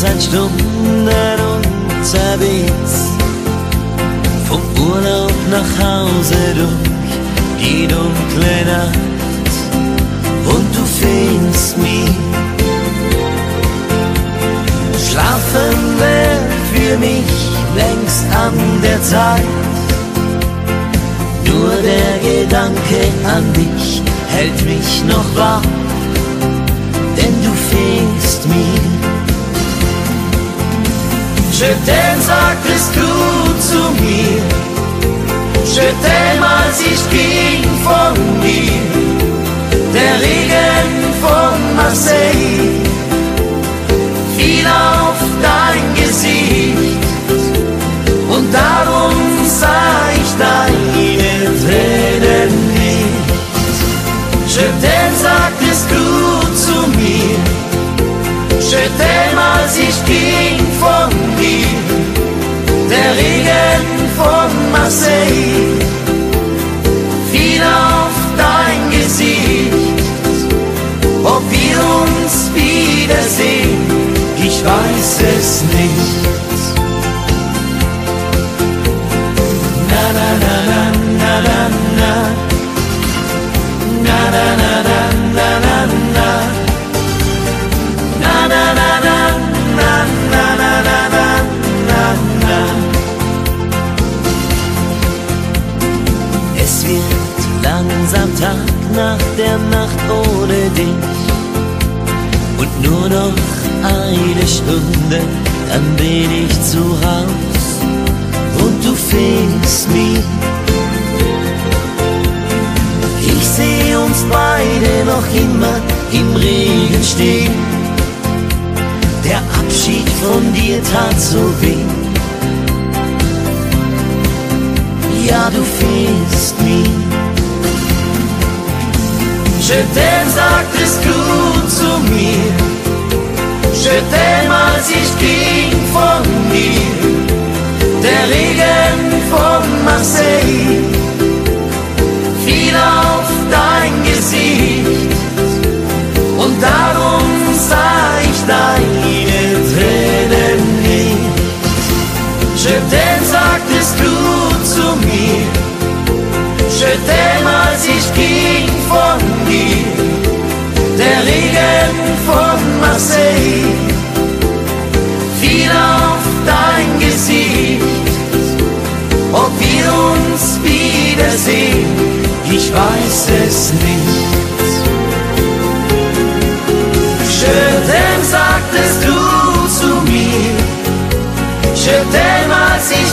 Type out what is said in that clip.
Stunden unterwegs. Vom Urlaub nach Hause durch die dunkle Nacht. Und du fehlst mir. Schlafen wäre für mich längst an der Zeit. Nur der Gedanke an dich hält mich noch wach, denn sagtest du zu mir, schüttel als ich ging von mir, der Regen von Marseille. Es nicht. Na na na na na na na. Na na na na na na na. Na na na na na na na na na na na. Es wird langsam Tag nach der Nacht ohne dich und nur noch eine Stunde, dann bin ich zu Haus und du fehlst mir. Ich sehe uns beide noch immer im Regen stehen. Der Abschied von dir tat so weh. Ja, du fehlst mir. Je t'aime, sagtest du zu mir. Je t'aime, als ich ging von dir. Der Regen von Marseille fiel auf dein Gesicht und darum sah ich deine Tränen nicht. Je t'aime, sagtest du zu mir. Je t'aime, als ich ging von großes Lied. Schönem sagtest du zu mir, schönem als ich